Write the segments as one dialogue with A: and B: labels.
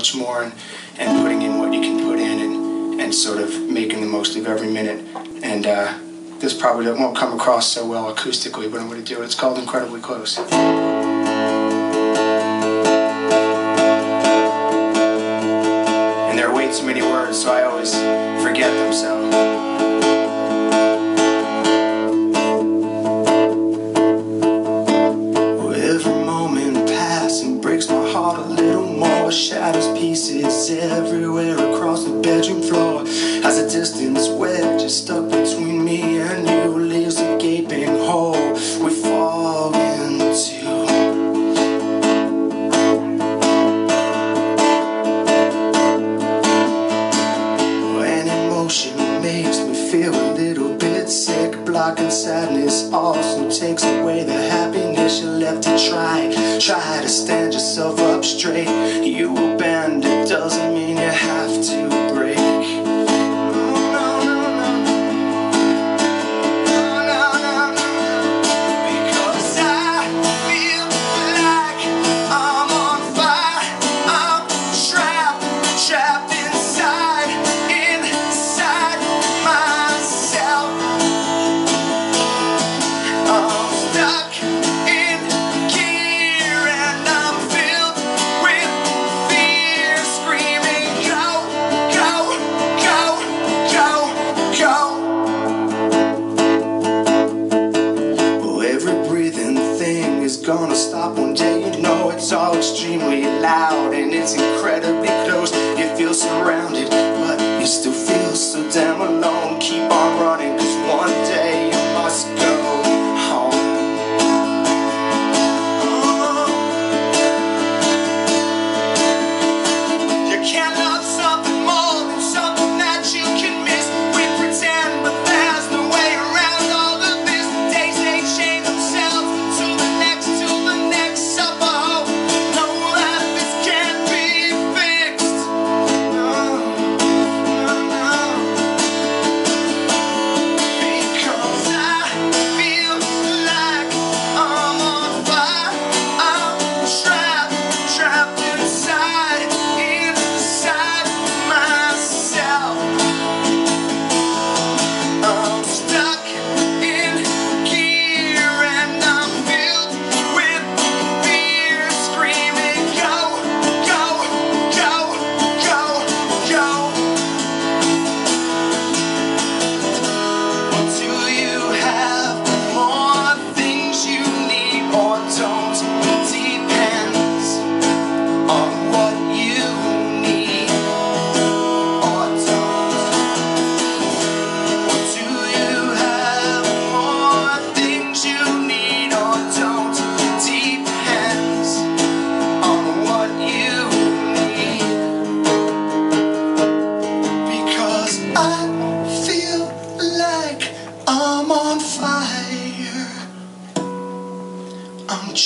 A: much more and, and putting in what you can put in and, and sort of making the most of every minute. And uh, this probably won't come across so well acoustically, but I'm going to do it. It's called Incredibly Close. And there are way too many words, so I always forget them, so. Bedroom floor. As a distance wedge is stuck between me and you Leaves a gaping hole. We fall into When emotion makes me feel a little bit sick. Blocking sadness also takes away the happiness you left to try. Try to stand yourself up straight. You it doesn't mean And it's incredibly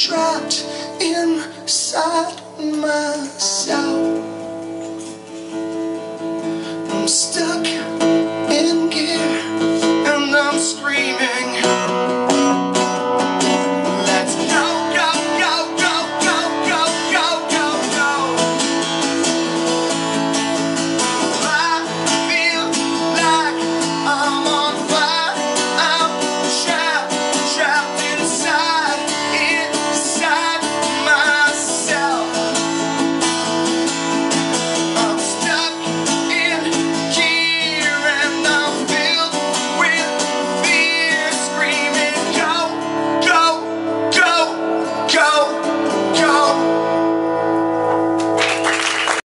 A: trapped inside myself. I'm stuck